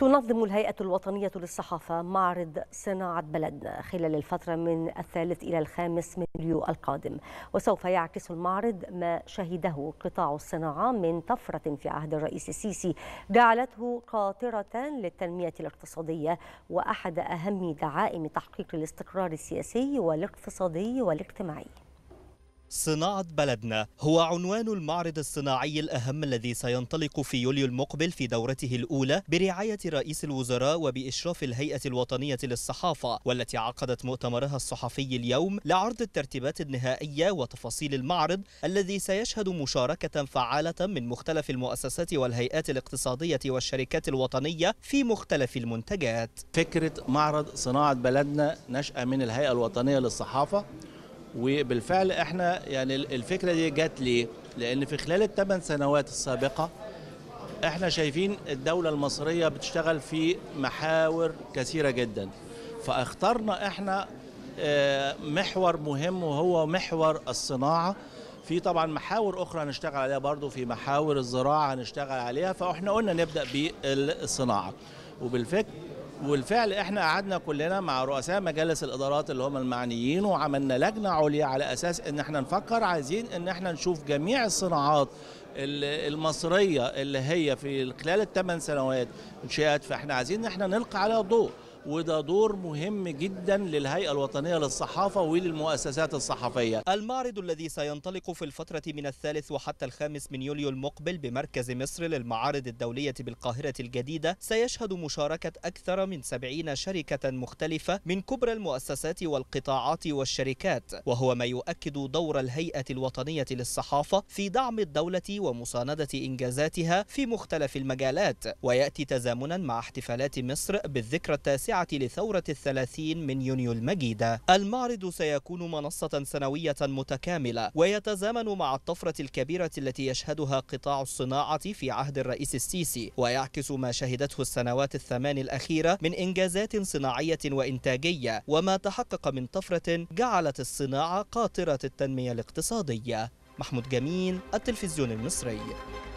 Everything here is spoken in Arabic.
تنظم الهيئة الوطنية للصحافة معرض صناعة بلدنا خلال الفترة من الثالث إلى الخامس من يوليو القادم. وسوف يعكس المعرض ما شهده قطاع الصناعة من طفرة في عهد الرئيس السيسي جعلته قاطرة للتنمية الاقتصادية وأحد أهم دعائم تحقيق الاستقرار السياسي والاقتصادي والاجتماعي. صناعة بلدنا هو عنوان المعرض الصناعي الأهم الذي سينطلق في يوليو المقبل في دورته الأولى برعاية رئيس الوزراء وبإشراف الهيئة الوطنية للصحافة والتي عقدت مؤتمرها الصحفي اليوم لعرض الترتيبات النهائية وتفاصيل المعرض الذي سيشهد مشاركة فعالة من مختلف المؤسسات والهيئات الاقتصادية والشركات الوطنية في مختلف المنتجات. فكرة معرض صناعة بلدنا نشأة من الهيئة الوطنية للصحافة وبالفعل إحنا يعني الفكرة دي جت ليه؟ لأن في خلال الثمان سنوات السابقة إحنا شايفين الدولة المصرية بتشتغل في محاور كثيرة جدا. فاخترنا إحنا محور مهم وهو محور الصناعة. في طبعا محاور أخرى هنشتغل عليها برضو في محاور الزراعة هنشتغل عليها. فإحنا قلنا نبدأ بالصناعة. وبالفكر والفعل إحنا قعدنا كلنا مع رؤساء مجالس الإدارات اللي هم المعنيين وعملنا لجنة عليا على أساس إن إحنا نفكر عايزين إن إحنا نشوف جميع الصناعات المصرية اللي هي في خلال الثمان سنوات انشئت فاحنا عايزين إن إحنا نلقي عليها الضوء. وده دور مهم جدا للهيئة الوطنية للصحافة وللمؤسسات الصحفية. المعرض الذي سينطلق في الفترة من الثالث وحتى الخامس من يوليو المقبل بمركز مصر للمعارض الدولية بالقاهرة الجديدة سيشهد مشاركة أكثر من سبعين شركة مختلفة من كبرى المؤسسات والقطاعات والشركات. وهو ما يؤكد دور الهيئة الوطنية للصحافة في دعم الدولة ومساندة إنجازاتها في مختلف المجالات. ويأتي تزامنا مع احتفالات مصر بالذكرى التاسعة لثورة الثلاثين من يونيو المجيدة. المعرض سيكون منصة سنوية متكاملة ويتزامن مع الطفرة الكبيرة التي يشهدها قطاع الصناعة في عهد الرئيس السيسي ويعكس ما شهدته السنوات الثمان الأخيرة من إنجازات صناعية وإنتاجية وما تحقق من طفرة جعلت الصناعة قاطرة التنمية الاقتصادية. محمود جميل التلفزيون المصري.